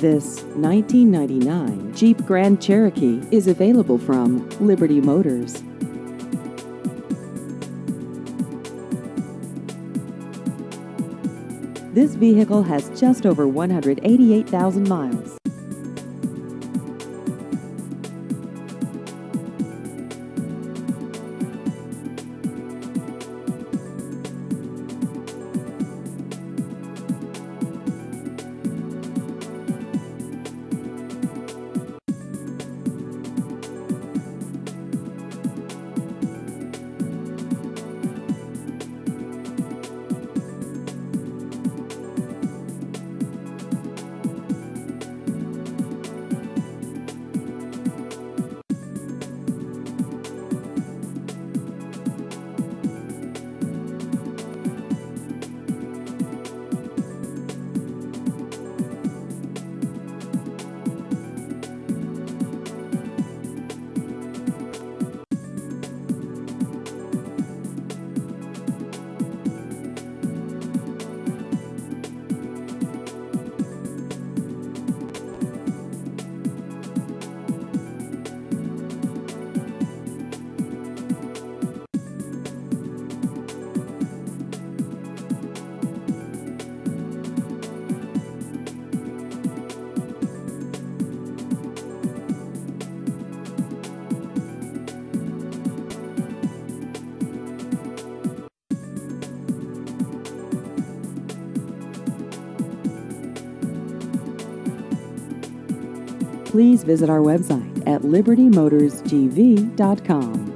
This 1999 Jeep Grand Cherokee is available from Liberty Motors. This vehicle has just over 188,000 miles. Please visit our website at libertymotorsgv.com.